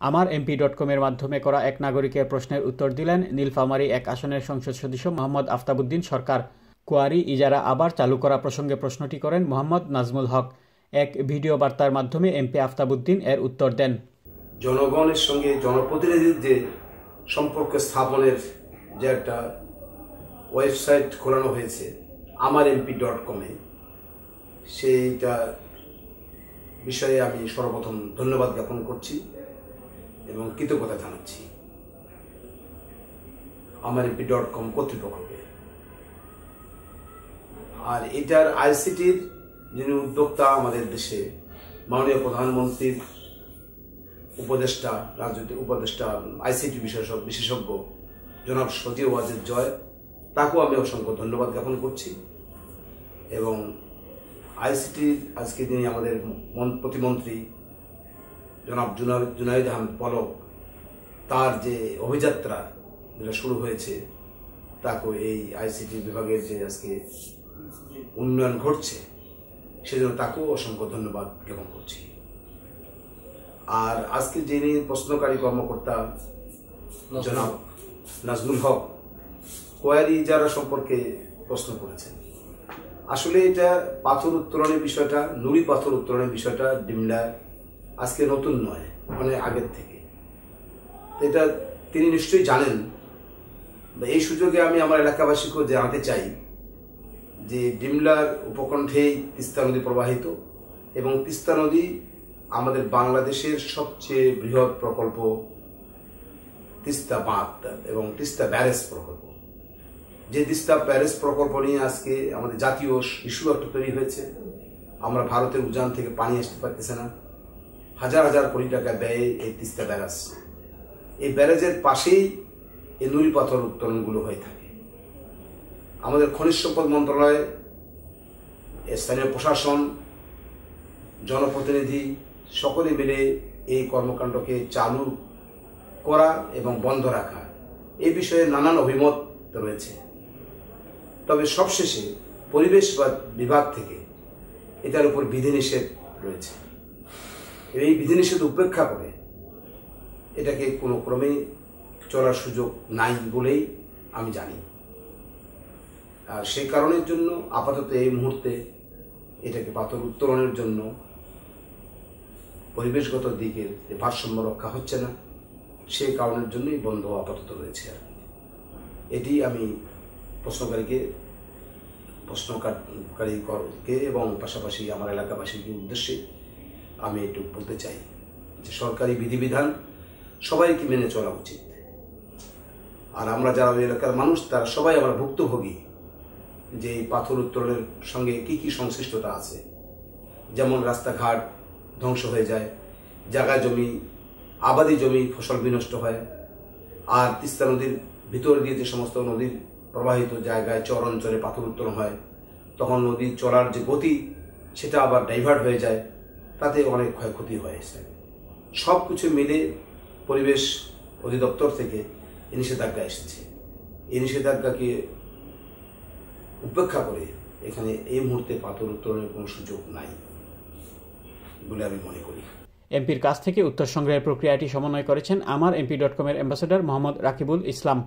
আমার MP dot কমের মাধ্যমে করা এক নাগরিকের প্রশ্নের উত্তর দিলেন নীলফামারী এক আসনের সংসদ সদস্য মোহাম্মদ আফতাবুদ্দিন সরকার। কোয়ারি ইজারা আবার চালু করা প্রসঙ্গে প্রশ্নটি করেন মোহাম্মদ নাজমুল হক। এক ভিডিও বার্তার মাধ্যমে এমপি আফতাবুদ্দিন এর উত্তর দেন। জনগণের সঙ্গে জনপ্রতিনিধির যে সম্পর্ক স্থাপনের যে একটা ওয়েবসাইট খোলানো হয়েছে, আমার এমপি ডট কমে সেইটা বিষয়ে আমি সর্বপ্রথম ধন্যবাদ জ্ঞাপন করছি। এবং কৃতজ্ঞতা জানাচ্ছি। আমার এমপি ডট কম কর্তৃপক্ষকে। আর এটার আইসিটির যিনি উদ্যোক্তা আমাদের দেশে, মাননীয় প্রধানমন্ত্রীর উপদেষ্টা, রাজনৈতিক উপদেষ্টা, আইসিটি বিশেষজ্ঞ বিশেষজ্ঞ জনাব সজীব ওয়াজেদ জয়, তাকেও আমি অসংখ্য ধন্যবাদ জ্ঞাপন করছি। এবং আইসিটির আজকে যিনি আমাদের প্রতিমন্ত্রী জনাব জুনাইদ আহমেদ পলক তার যে অভিযাত্রা যেটা শুরু হয়েছে তাকেও এই আইসিটি বিভাগের যে আজকে উন্নয়ন ঘটছে সেজন্য তাকেও অসংখ্য ধন্যবাদ জ্ঞাপন করছি। আর আজকে যিনি প্রশ্নকারী কর্মকর্তা জনাব নাজমুল হক কোয়ারি যারা সম্পর্কে প্রশ্ন করেছেন। আসলে এটা পাথর উত্তোলনের বিষয়টা নুড়ি পাথর উত্তোলনের বিষয়টা ডিমলায় আজকে নতুন নয় মানে আগের থেকে। এটা তিনি নিশ্চয়ই জানেন। এই সুযোগে আমি আমার এলাকাবাসীকেও জানাতে চাই যে ডিমলার উপকণ্ঠেই তিস্তা নদী প্রবাহিত এবং তিস্তা নদী আমাদের বাংলাদেশের সবচেয়ে বৃহৎ প্রকল্প তিস্তা বাঁধ এবং তিস্তা ব্যারেজ প্রকল্প। যে তিস্তা ব্যারেজ প্রকল্প নিয়ে আজকে আমাদের জাতীয় ইস্যু একটা তৈরি হয়েছে। আমরা ভারতের উজান থেকে পানি আসতে পারতেছে না। হাজার হাজার কোটি টাকা ব্যয়ে এই তিস্তা ব্যারাজ। এই ব্যারাজের পাশেই এই নুড়ি পাথর উত্তোলনগুলো হয়ে থাকে। আমাদের খনিজ সম্পদ মন্ত্রণালয় স্থানীয় প্রশাসন, জনপ্রতিনিধি সকলে মিলে এই কর্মকাণ্ডকে চালু করা এবং বন্ধ রাখা এই বিষয়ে নানান অভিমত রয়েছে। তবে সবশেষে পরিবেশ বিভাগ থেকে এটার উপর বিধিনিষেধ রয়েছে। এই বিধিনিষেধ উপেক্ষা করে এটাকে কোনো ক্রমে চলার সুযোগ নাই বলেই আমি জানি। আর সেই কারণের জন্য আপাতত এই মুহূর্তে এটাকে পাথর উত্তোলনের জন্য পরিবেশগত দিকের যে ভারসাম্য রক্ষা হচ্ছে না, সেই কারণের জন্যই বন্ধ আপাতত রয়েছে আর এটি আমি প্রশ্নকারীকে প্রশ্নকারীকে এবং পাশাপাশি আমার এলাকাবাসীকে উদ্দেশ্যে আমি একটু বলতে চাই যে সরকারি বিধিবিধান সবাইকে মেনে চলা উচিত। আর আমরা যারা ওই এলাকার মানুষ, তারা সবাই আমরা ভুক্তভোগী যে এই পাথর উত্তোলনের সঙ্গে কি কি সংশ্লিষ্টতা আছে। যেমন রাস্তাঘাট ধ্বংস হয়ে যায় জায়গা জমি, আবাদি জমি ফসল বিনষ্ট হয়, আর তিস্তা নদীর ভিতর দিয়ে যে সমস্ত নদীর প্রবাহিত জায়গায় চর অঞ্চলে পাথর উত্তোলন হয়, তখন নদীর চলার যে গতি, সেটা আবার ডাইভার্ট হয়ে যায়। তাতে অনেক ক্ষয়ক্ষতি হয়েছে সব কিছু মিলে পরিবেশ অধিদপ্তর থেকে এই নিষেধাজ্ঞা এসেছে। এই নিষেধাজ্ঞাকে উপেক্ষা করে এখানে এই মুহূর্তে পাথর উত্তোলনের কোনো সুযোগ নাই বলে আমি মনে করি। এমপির কাছ থেকে উত্তর সংগ্রহের প্রক্রিয়াটি সমন্বয় করেছেন আমার এমপি ডট কমের অ্যাম্বাসেডর মোহাম্মদ রাকিবুল ইসলাম।